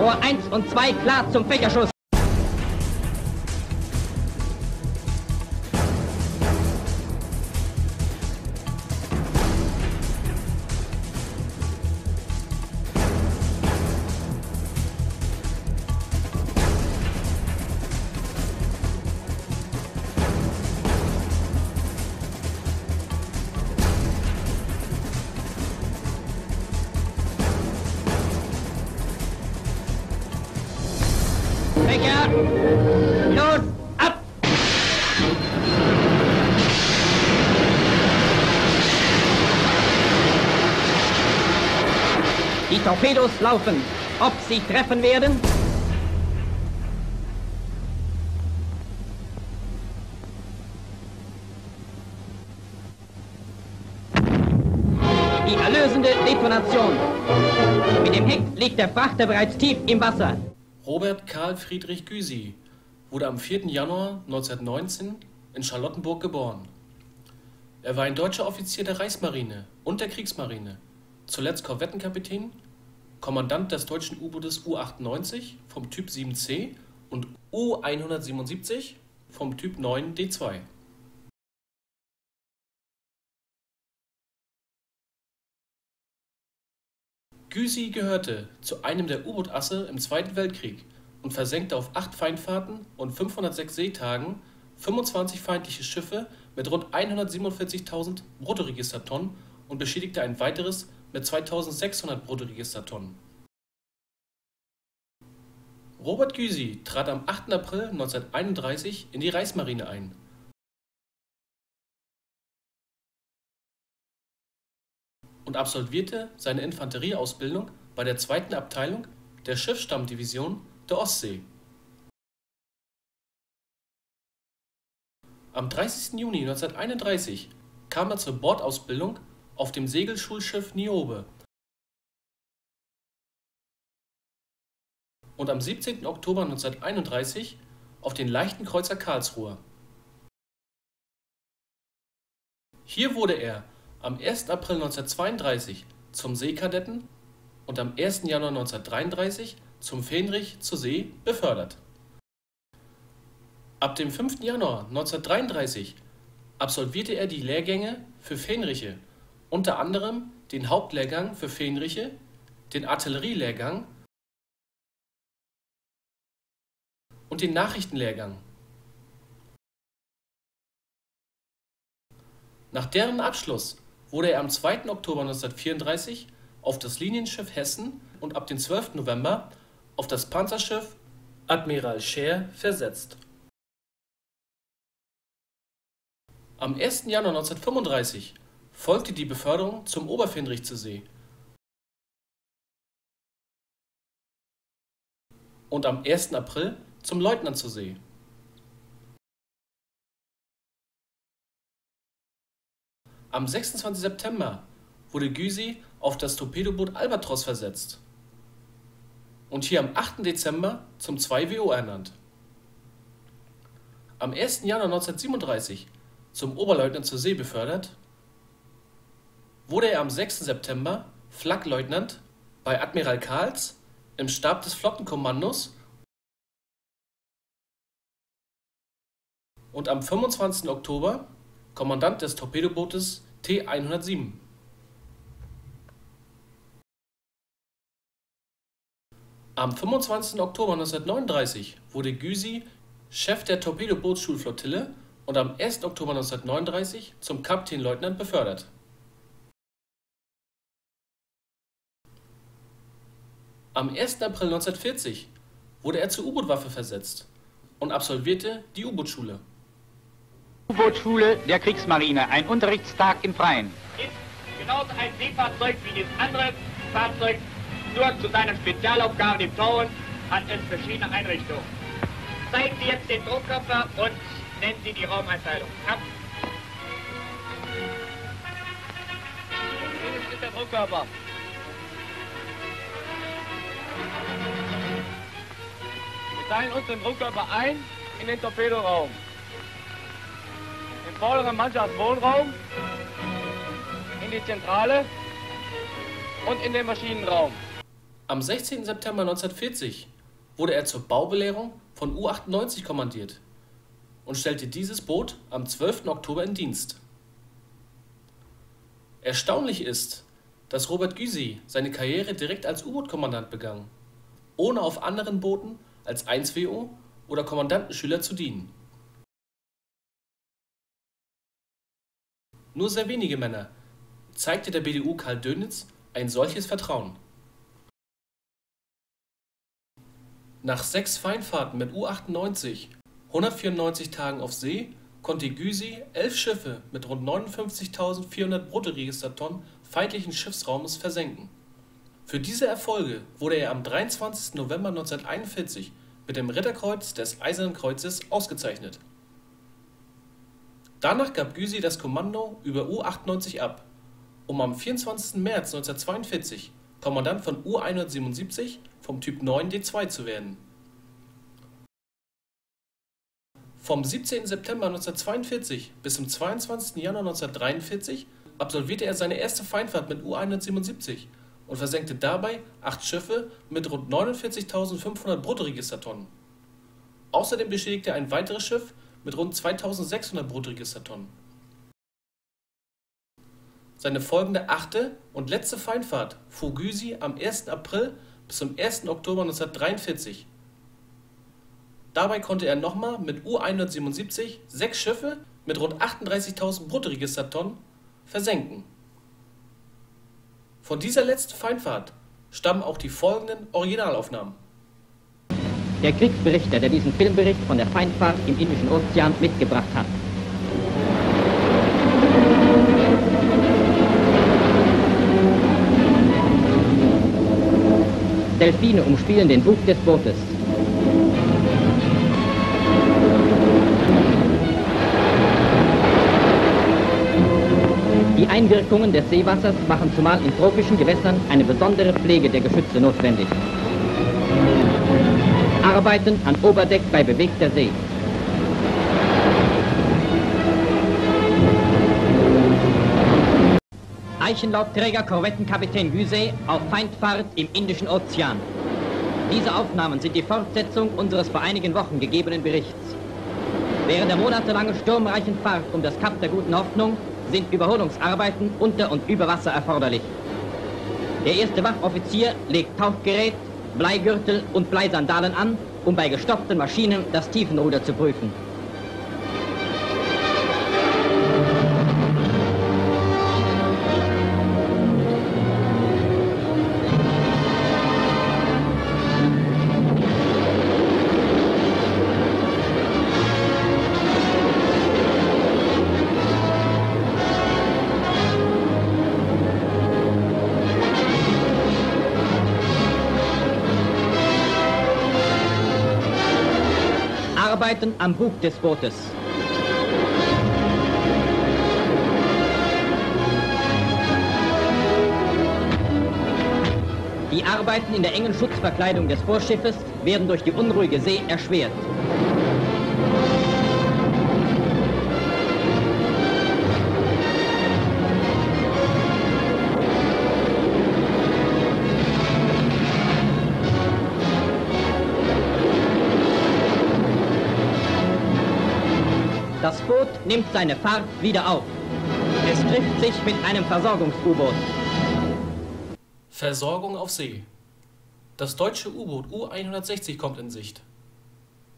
Rohr 1 und 2 klar zum Fächerschuss. Torpedos laufen. Ob sie treffen werden? Die erlösende Detonation. Mit dem Heck liegt der Frachter bereits tief im Wasser. Robert Karl Friedrich Gysi wurde am 4. Januar 1919 in Charlottenburg geboren. Er war ein deutscher Offizier der Reichsmarine und der Kriegsmarine, zuletzt Korvettenkapitän, Kommandant des deutschen U-Bootes U-98 vom Typ 7C und U-177 vom Typ 9D2. Gysi gehörte zu einem der U-Boot-Asse im Zweiten Weltkrieg und versenkte auf acht Feindfahrten und 506 Seetagen 25 feindliche Schiffe mit rund 147.000 Bruttoregistertonnen und beschädigte ein weiteres mit 2.600 Bruttoregistertonnen. Robert Gysi trat am 8. April 1931 in die Reichsmarine ein. und absolvierte seine Infanterieausbildung bei der 2. Abteilung der Schiffsstammdivision der Ostsee. Am 30. Juni 1931 kam er zur Bordausbildung auf dem Segelschulschiff Niobe und am 17. Oktober 1931 auf den leichten Kreuzer Karlsruhe. Hier wurde er am 1. April 1932 zum Seekadetten und am 1. Januar 1933 zum Fähnrich zur See befördert. Ab dem 5. Januar 1933 absolvierte er die Lehrgänge für Fähnriche, unter anderem den Hauptlehrgang für Fähnriche, den Artillerielehrgang und den Nachrichtenlehrgang. Nach deren Abschluss wurde er am 2. Oktober 1934 auf das Linienschiff Hessen und ab dem 12. November auf das Panzerschiff Admiral Scheer versetzt. Am 1. Januar 1935 folgte die Beförderung zum Oberfähnrich zur See. Und am 1. April zum Leutnant zur See. Am 26. September wurde Gysi auf das Torpedoboot Albatros versetzt und hier am 8. Dezember zum 2WO ernannt. Am 1. Januar 1937 zum Oberleutnant zur See befördert, wurde er am 6. September Flakleutnant bei Admiral Karls im Stab des Flottenkommandos und am 25. Oktober Kommandant des Torpedobootes T-107. Am 25. Oktober 1939 wurde Gysi Chef der Torpedobootsschulflottille und am 1. Oktober 1939 zum Kapitänleutnant befördert. Am 1. April 1940 wurde er zur U-Boot-Waffe versetzt und absolvierte die U-Boot-Schule. U-Boot-Schule der Kriegsmarine, ein Unterrichtstag im Freien. ist genauso ein Seefahrzeug wie jedes andere Fahrzeug, nur zu seinen Spezialaufgaben im Tauen hat es verschiedene Einrichtungen. Zeigen Sie jetzt den Druckkörper und nennen Sie die Raumeinteilung. Ab. Hier ist der Druckkörper. Wir teilen uns den Druckkörper ein in den Torpedoraum. Den vorderen Mannschaftswohnraum, in die Zentrale und in den Maschinenraum. Am 16. September 1940 wurde er zur Baubelehrung von U-98 kommandiert und stellte dieses Boot am 12. Oktober in Dienst. Erstaunlich ist, dass Robert Gysi seine Karriere direkt als U-Boot-Kommandant begann, ohne auf anderen Booten als 1WO oder Kommandantenschüler zu dienen. Nur sehr wenige Männer zeigte der BDU Karl Dönitz ein solches Vertrauen. Nach sechs Feinfahrten mit U-98, 194 Tagen auf See, konnte Gysi elf Schiffe mit rund 59.400 Bruttoregistertonnen feindlichen Schiffsraumes versenken. Für diese Erfolge wurde er am 23. November 1941 mit dem Ritterkreuz des Eisernen Kreuzes ausgezeichnet. Danach gab Gysi das Kommando über U-98 ab, um am 24. März 1942 Kommandant von U-177 vom Typ 9D2 zu werden Vom 17. September 1942 bis zum 22. Januar 1943 absolvierte er seine erste Feindfahrt mit U-177 und versenkte dabei acht Schiffe mit rund 49.500 Bruttoregistertonnen. Außerdem beschädigte er ein weiteres Schiff mit rund 2.600 Bruttoregistertonnen. Seine folgende achte und letzte Feindfahrt fuhr Gysi am 1. April bis zum 1. Oktober 1943 Dabei konnte er nochmal mit U-177 sechs Schiffe mit rund 38.000 Bruttoregistertonnen versenken. Von dieser letzten Feindfahrt stammen auch die folgenden Originalaufnahmen. Der Kriegsberichter, der diesen Filmbericht von der Feindfahrt im Indischen Ozean mitgebracht hat. Delfine umspielen den Bug des Bootes. Die Einwirkungen des Seewassers machen zumal in tropischen Gewässern eine besondere Pflege der Geschütze notwendig. Arbeiten an Oberdeck bei bewegter See. Eichenlaubträger Korvettenkapitän Güsey auf Feindfahrt im Indischen Ozean. Diese Aufnahmen sind die Fortsetzung unseres vor einigen Wochen gegebenen Berichts. Während der monatelangen sturmreichen Fahrt um das Kap der Guten Hoffnung sind Überholungsarbeiten unter und über Wasser erforderlich. Der erste Wachoffizier legt Tauchgerät, Bleigürtel und Bleisandalen an, um bei gestoppten Maschinen das Tiefenruder zu prüfen. Arbeiten am Bug des Bootes. Die Arbeiten in der engen Schutzverkleidung des Vorschiffes werden durch die unruhige See erschwert. Das Boot nimmt seine Fahrt wieder auf. Es trifft sich mit einem Versorgungs-U-Boot. Versorgung auf See. Das deutsche U-Boot U-160 kommt in Sicht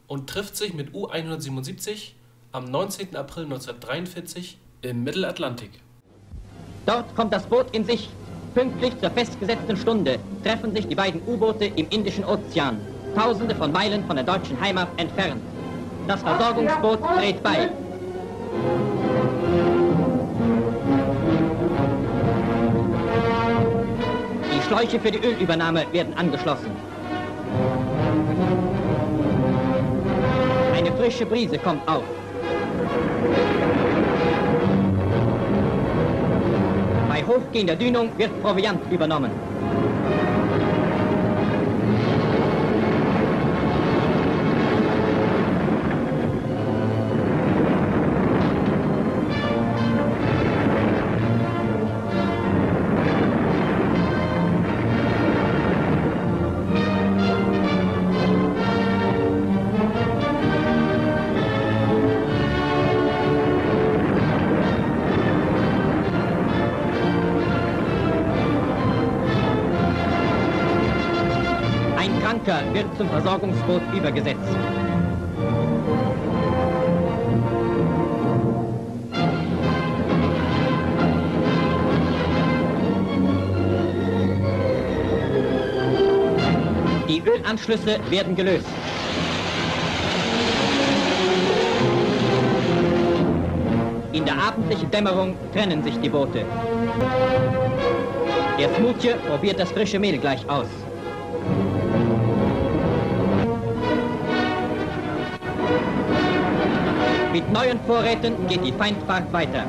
und trifft sich mit U-177 am 19. April 1943 im Mittelatlantik. Dort kommt das Boot in Sicht. Pünktlich zur festgesetzten Stunde treffen sich die beiden U-Boote im Indischen Ozean, tausende von Meilen von der deutschen Heimat entfernt. Das Versorgungsboot dreht bei. Die Schläuche für die Ölübernahme werden angeschlossen. Eine frische Brise kommt auf. Bei hochgehender Dünung wird Proviant übernommen. Ein Kranker wird zum Versorgungsboot übergesetzt. Die Ölanschlüsse werden gelöst. In der abendlichen Dämmerung trennen sich die Boote. Der Smoothie probiert das frische Mehl gleich aus. Mit neuen Vorräten geht die Feindfahrt weiter.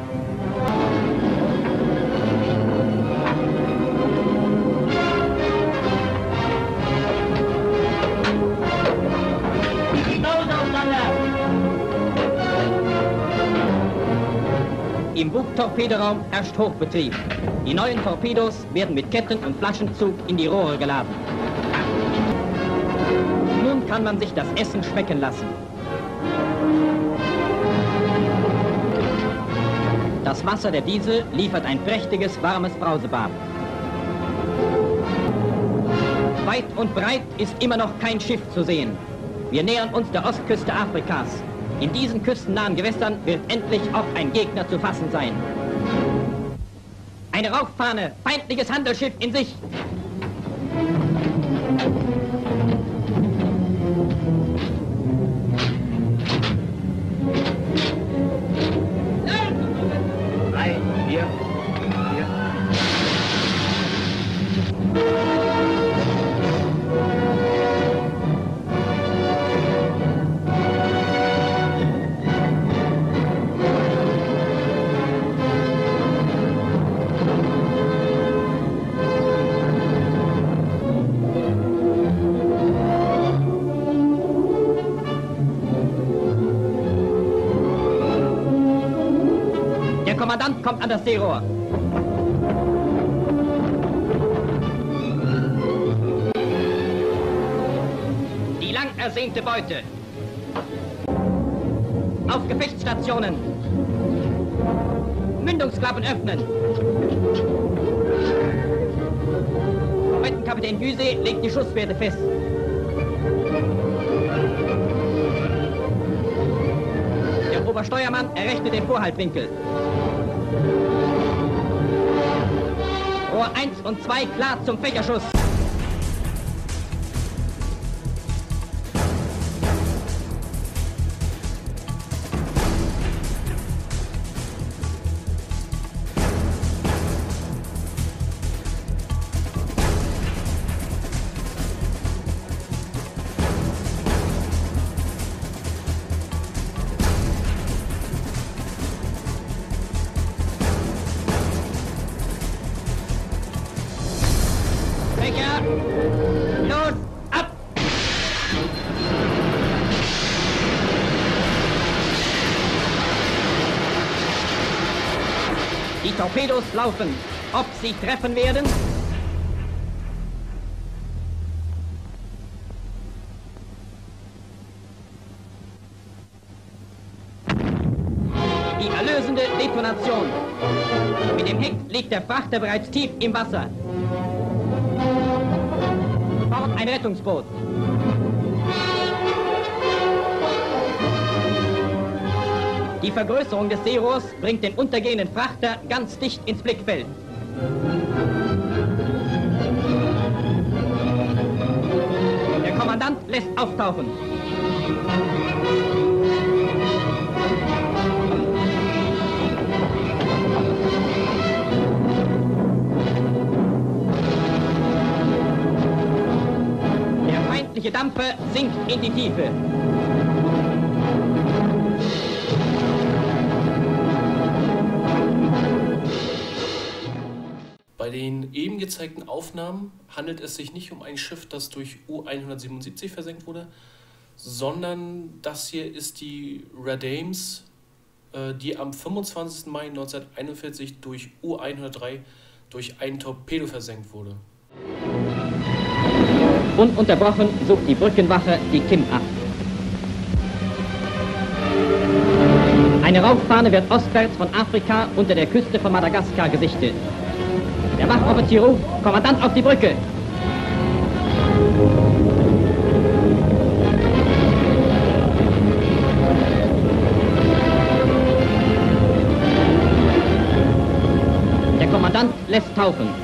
Im Bugtorpedoraum herrscht Hochbetrieb. Die neuen Torpedos werden mit Ketten und Flaschenzug in die Rohre geladen. Nun kann man sich das Essen schmecken lassen. Das Wasser der Diesel liefert ein prächtiges, warmes Brausebad. Weit und breit ist immer noch kein Schiff zu sehen. Wir nähern uns der Ostküste Afrikas. In diesen küstennahen Gewässern wird endlich auch ein Gegner zu fassen sein. Eine Rauchfahne, feindliches Handelsschiff in Sicht. Kommt an das Seerohr. Die lang ersehnte Beute. Auf Gefechtsstationen. Mündungsklappen öffnen. Korvettenkapitän Güse legt die Schusswerte fest. Der Obersteuermann errechnet den Vorhaltwinkel. Rohr 1 und 2 klar zum Fächerschuss. Torpedos laufen. Ob sie treffen werden? Die erlösende Detonation. Mit dem Heck liegt der Frachter bereits tief im Wasser. Fort ein Rettungsboot. Die Vergrößerung des Seerohrs bringt den untergehenden Frachter ganz dicht ins Blickfeld. Der Kommandant lässt auftauchen. Der feindliche Dampfer sinkt in die Tiefe. Den eben gezeigten Aufnahmen handelt es sich nicht um ein Schiff, das durch U-177 versenkt wurde, sondern das hier ist die Red Ames, äh, die am 25. Mai 1941 durch U-103 durch einen Torpedo versenkt wurde. Ununterbrochen sucht die Brückenwache die Kim ab. Eine Rauchfahne wird ostwärts von Afrika unter der Küste von Madagaskar gesichtet. Der Wachoffizier ruft, Kommandant auf die Brücke. Der Kommandant lässt tauchen.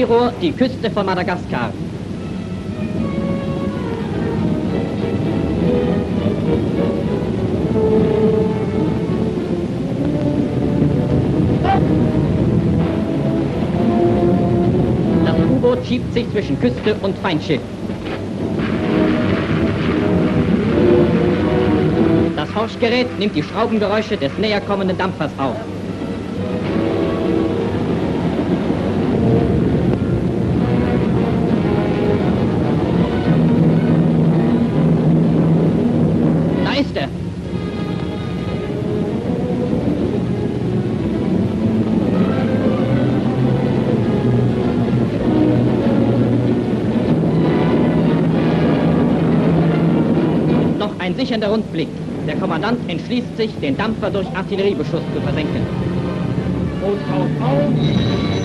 Seerohr die Küste von Madagaskar. Das U-Boot schiebt sich zwischen Küste und Feindschiff. Das Horschgerät nimmt die Schraubengeräusche des näher kommenden Dampfers auf. Kommandant entschließt sich, den Dampfer durch Artilleriebeschuss zu versenken. Und auf, auf!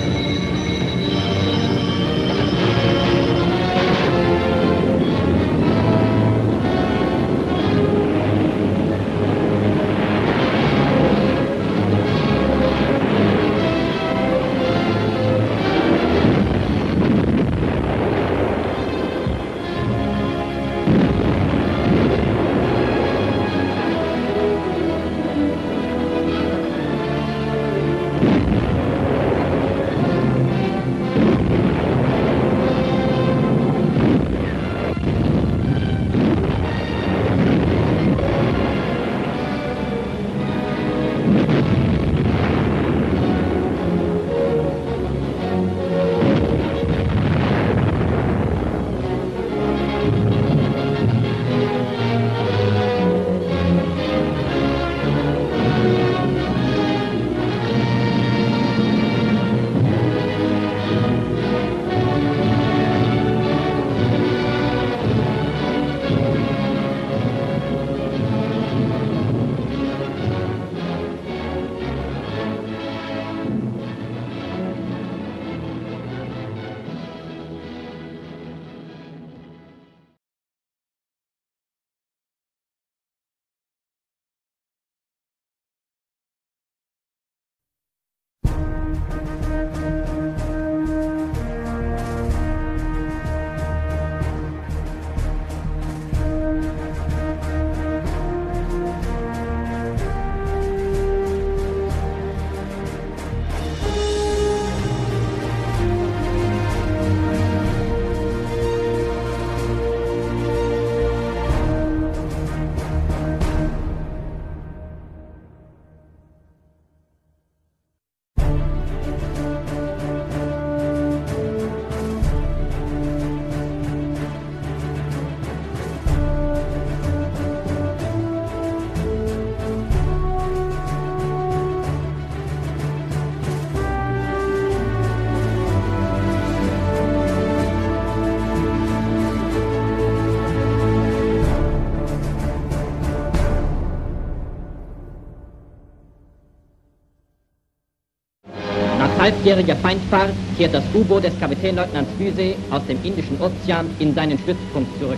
Halbjähriger Feindfahrt kehrt das U-Boot des Kapitänleutnants Büsee aus dem Indischen Ozean in seinen Stützpunkt zurück.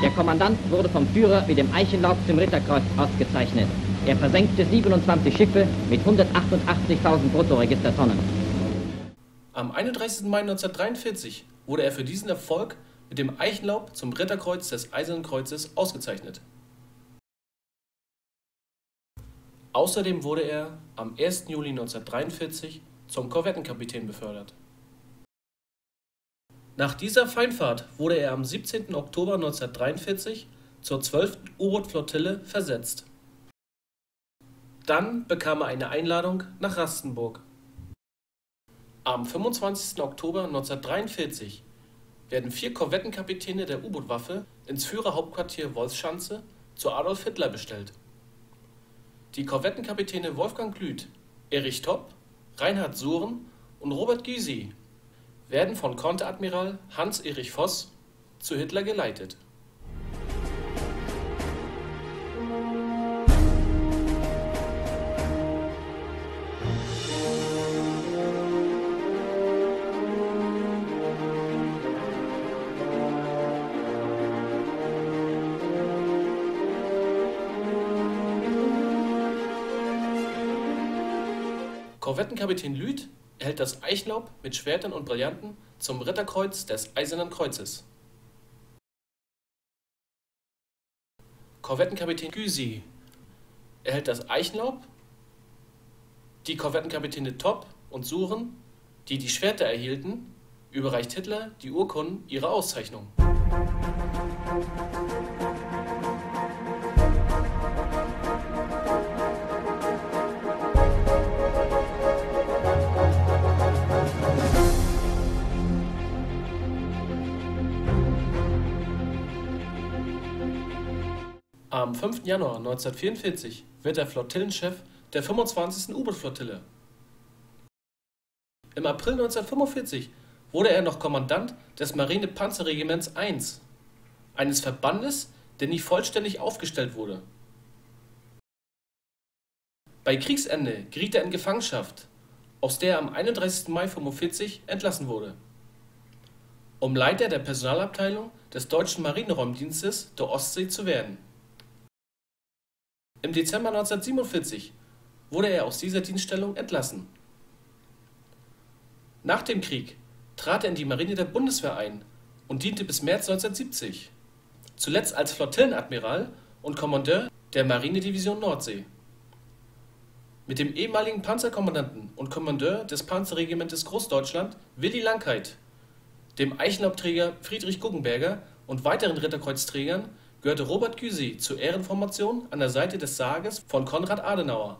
Der Kommandant wurde vom Führer mit dem Eichenlaub zum Ritterkreuz ausgezeichnet. Er versenkte 27 Schiffe mit 188.000 Bruttoregistertonnen. Am 31. Mai 1943 wurde er für diesen Erfolg mit dem Eichenlaub zum Ritterkreuz des Eisernen Kreuzes ausgezeichnet. Außerdem wurde er am 1. Juli 1943 zum Korvettenkapitän befördert. Nach dieser Feindfahrt wurde er am 17. Oktober 1943 zur 12. U-Boot-Flottille versetzt. Dann bekam er eine Einladung nach Rastenburg. Am 25. Oktober 1943 werden vier Korvettenkapitäne der U-Boot-Waffe ins Führerhauptquartier Wolfschanze zu Adolf Hitler bestellt. Die Korvettenkapitäne Wolfgang Glüth, Erich Topp, Reinhard Suren und Robert Gysi werden von Konteradmiral Hans-Erich Voss zu Hitler geleitet. Korvettenkapitän Lüth erhält das Eichenlaub mit Schwertern und Brillanten zum Ritterkreuz des Eisernen Kreuzes. Korvettenkapitän Gysi erhält das Eichenlaub. Die Korvettenkapitäne Topp und Suren, die die Schwerter erhielten, überreicht Hitler die Urkunden ihrer Auszeichnung. Am 5. Januar 1944 wird er Flottillenchef der 25. U-Boot-Flottille. Im April 1945 wurde er noch Kommandant des Marine-Panzerregiments 1, eines Verbandes, der nie vollständig aufgestellt wurde. Bei Kriegsende geriet er in Gefangenschaft, aus der er am 31. Mai 1945 entlassen wurde, um Leiter der Personalabteilung des Deutschen Marineräumdienstes der Ostsee zu werden. Im Dezember 1947 wurde er aus dieser Dienststellung entlassen. Nach dem Krieg trat er in die Marine der Bundeswehr ein und diente bis März 1970, zuletzt als Flottillenadmiral und Kommandeur der Marinedivision Nordsee. Mit dem ehemaligen Panzerkommandanten und Kommandeur des Panzerregimentes Großdeutschland Willy Langkeit, dem Eichenlaubträger Friedrich Guggenberger und weiteren Ritterkreuzträgern gehörte Robert Gysi zur Ehrenformation an der Seite des Sarges von Konrad Adenauer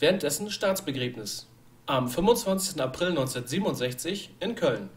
während dessen Staatsbegräbnis am 25. April 1967 in Köln.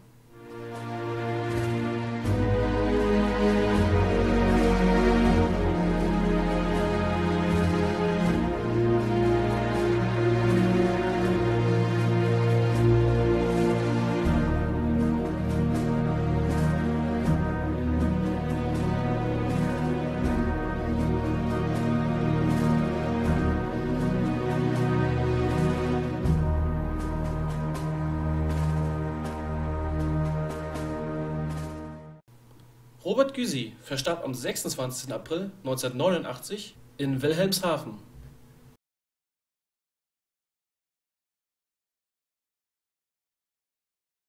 Robert Gysi verstarb am 26. April 1989 in Wilhelmshaven